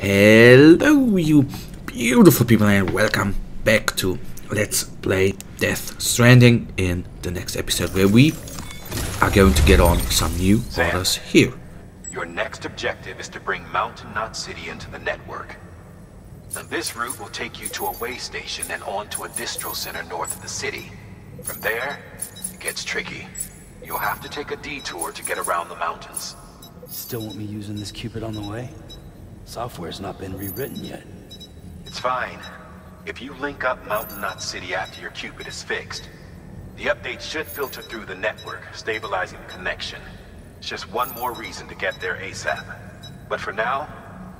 Hello, you beautiful people, and welcome back to Let's Play Death Stranding in the next episode, where we are going to get on some new Sam. orders here. Your next objective is to bring Mountain Knot City into the network. And this route will take you to a way station and on to a distro center north of the city. From there, it gets tricky. You'll have to take a detour to get around the mountains. Still want me using this Q-pid on the way? Software's not been rewritten yet. It's fine. If you link up Mountain Knot City after your Q-pid is fixed, the update should filter through the network, stabilizing the connection. It's just one more reason to get there ASAP. But for now,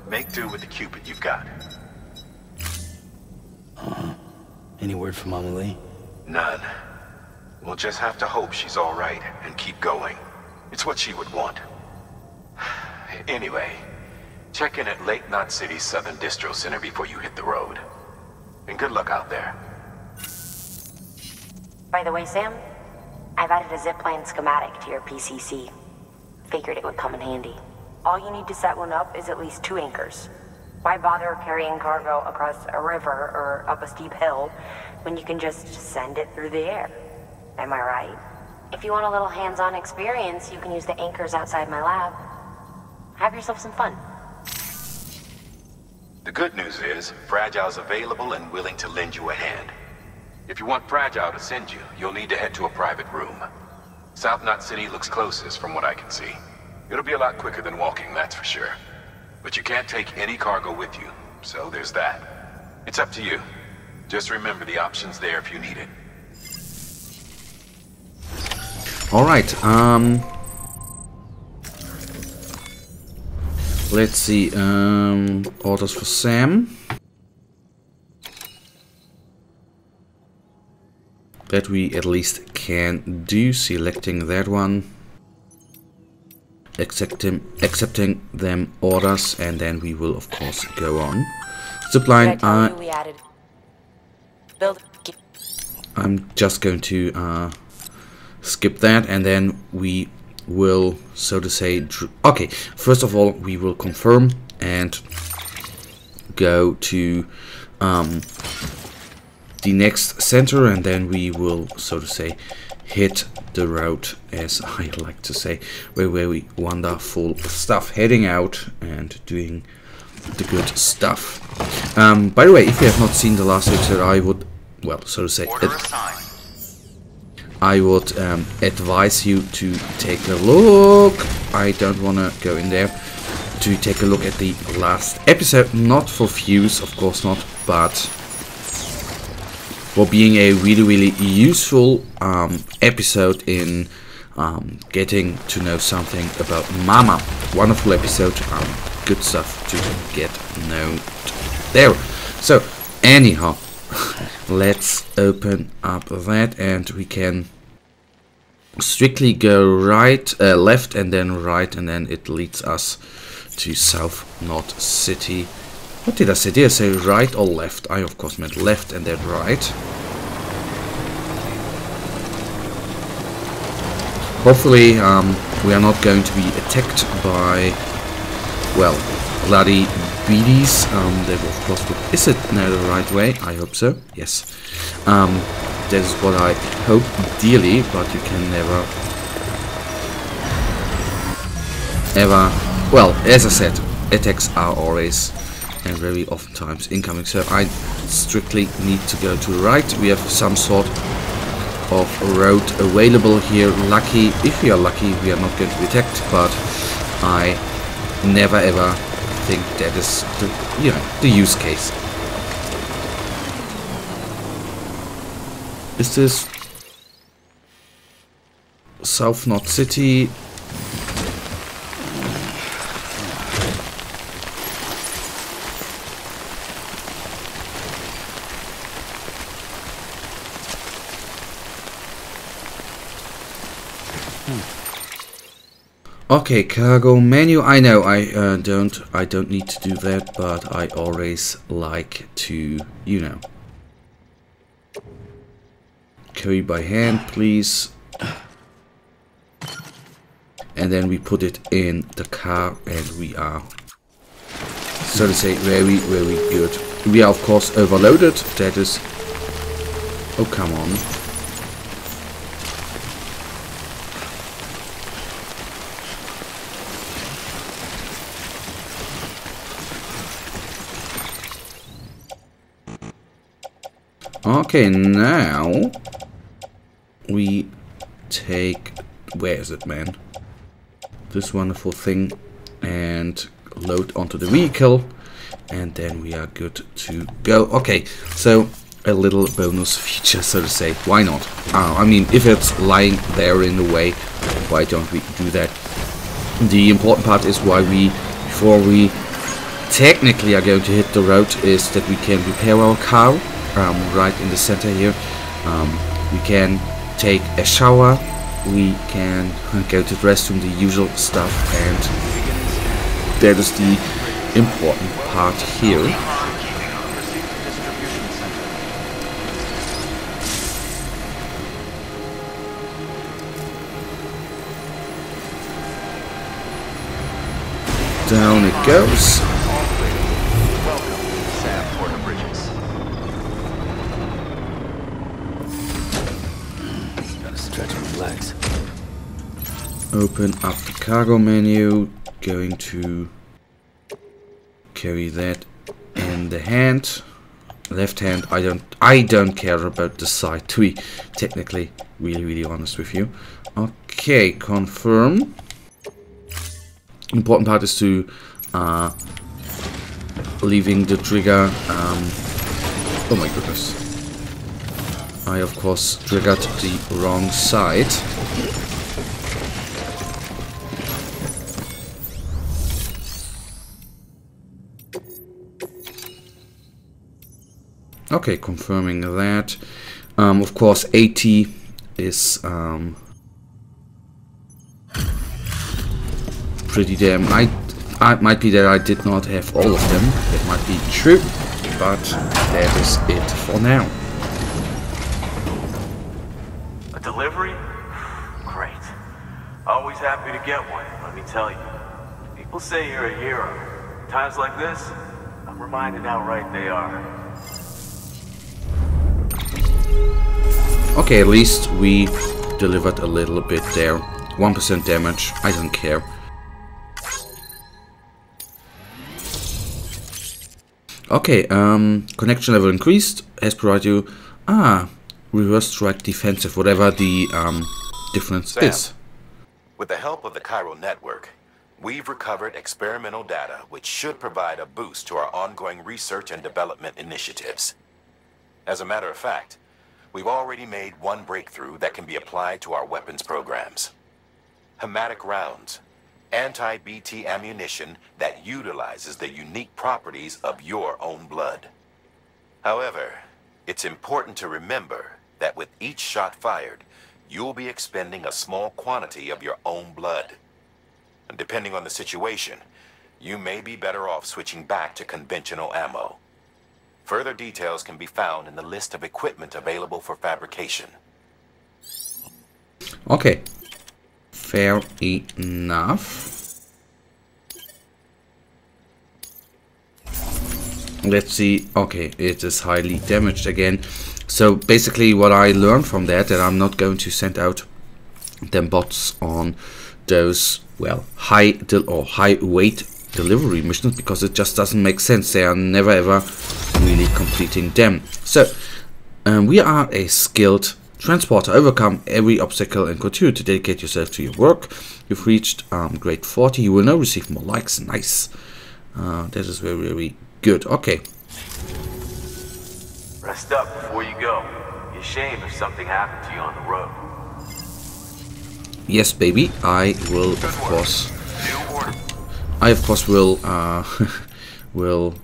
make do with the Q-pid you've got. Uh-huh. Any word from Mama Lee? None. We'll just have to hope she's all right and keep going. It's what she would want. Anyway, check in at Lake Knot City's Southern Distro Center before you hit the road. And good luck out there. By the way, Sam, I've added a zip zipline schematic to your PCC. Figured it would come in handy. All you need to set one up is at least two anchors. Why bother carrying cargo across a river or up a steep hill when you can just send it through the air? Am I right? If you want a little hands-on experience, you can use the anchors outside my lab. Have yourself some fun. The good news is, Fragile's available and willing to lend you a hand. If you want Fragile to send you, you'll need to head to a private room. South Knot City looks closest from what I can see. It'll be a lot quicker than walking, that's for sure. But you can't take any cargo with you, so there's that. It's up to you. Just remember the option's there if you need it. Alright, um... Let's see, um... Orders for Sam. That we at least can do, selecting that one. Accepting, accepting them orders, and then we will of course go on. Zipline, Did I... We added. Build, I'm just going to uh, skip that and then we will, so to say, okay, first of all, we will confirm and go to um, the next center and then we will, so to say, hit the route, as I like to say, where, where we wonderful stuff, heading out and doing the good stuff. Um, by the way, if you have not seen the last episode, I would, well, so to say. I would um, advise you to take a look. I don't want to go in there. To take a look at the last episode, not for views, of course not, but for being a really, really useful um, episode in um, getting to know something about Mama. Wonderful episode, um, good stuff to get known there. So, anyhow, let's open up that and we can strictly go right, uh, left and then right and then it leads us to South Knot City. What did I say? Did I say right or left? I of course meant left and then right. Hopefully um, we are not going to be attacked by, well, bloody beadies. Um, they will of course would- Is it now the right way? I hope so. Yes. Um, that is what I hope dearly, but you can never ever well as I said attacks are always and very oftentimes incoming so I strictly need to go to the right. We have some sort of road available here. Lucky if we are lucky we are not going to be attacked but I never ever think that is the you know the use case. Is this South Knot City Okay, cargo menu. I know I uh, don't. I don't need to do that, but I always like to, you know, carry by hand, please. And then we put it in the car, and we are so to say, very, very good. We are, of course, overloaded. That is... Oh, come on. Okay, now we take where is it man? This wonderful thing and load onto the vehicle and then we are good to go. Okay so a little bonus feature so to say. Why not? Uh, I mean if it's lying there in the way why don't we do that? The important part is why we before we technically are going to hit the road is that we can repair our car um, right in the center here um, we can take a shower we can go to the restroom, the usual stuff, and that is the important part here. Down it goes. Open up the cargo menu going to carry that in the hand. Left hand I don't I don't care about the side to be technically really really honest with you. Okay confirm. Important part is to uh, leaving the trigger um, oh my goodness I of course triggered the wrong side Okay, confirming that. Um, of course, 80 is um, pretty damn. I, I might be that I did not have all of them. It might be true, but that is it for now. Delivery? Great. Always happy to get one, let me tell you. People say you're a hero. Times like this, I'm reminded how right they are. Okay, at least we delivered a little bit there. 1% damage, I don't care. Okay, um, connection level increased has provided you... Ah, reverse strike defensive, whatever the um, difference Sam, is. With the help of the Chiral network, we've recovered experimental data which should provide a boost to our ongoing research and development initiatives. As a matter of fact, we've already made one breakthrough that can be applied to our weapons programs. Hematic rounds, anti-BT ammunition that utilizes the unique properties of your own blood. However, it's important to remember that with each shot fired, you'll be expending a small quantity of your own blood. And depending on the situation, you may be better off switching back to conventional ammo. Further details can be found in the list of equipment available for fabrication. Okay. Fair enough. Let's see. Okay, it is highly damaged again. So basically what I learned from that, that I'm not going to send out them bots on those, well, high or high weight delivery missions because it just doesn't make sense. They are never ever really completing them. So, um, we are a skilled transporter. Overcome every obstacle and continue to dedicate yourself to your work. You've reached um, grade 40. You will now receive more likes. Nice. Uh, that is very, very good. Okay. Rest up before you go. Be ashamed if something happened to you on the road. Yes, baby. I will, of course. I, of course, will uh, will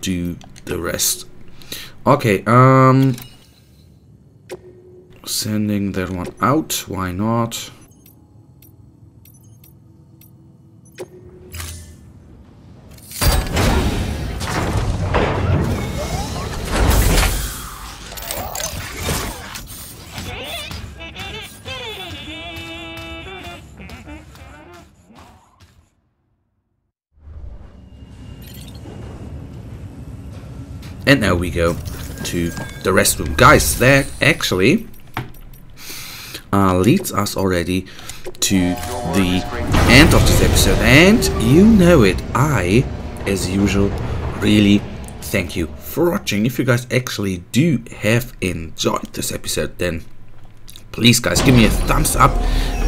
do the rest. Okay, um... Sending that one out, why not? And now we go to the restroom. Guys, that actually uh, leads us already to the end of this episode. And you know it, I, as usual, really thank you for watching. If you guys actually do have enjoyed this episode, then please guys give me a thumbs up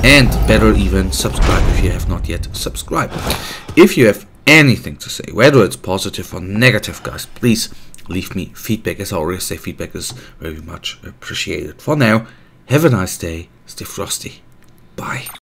and better even subscribe if you have not yet subscribed. If you have anything to say, whether it's positive or negative guys, please leave me feedback. As I always say, feedback is very much appreciated. For now, have a nice day, stay frosty, bye.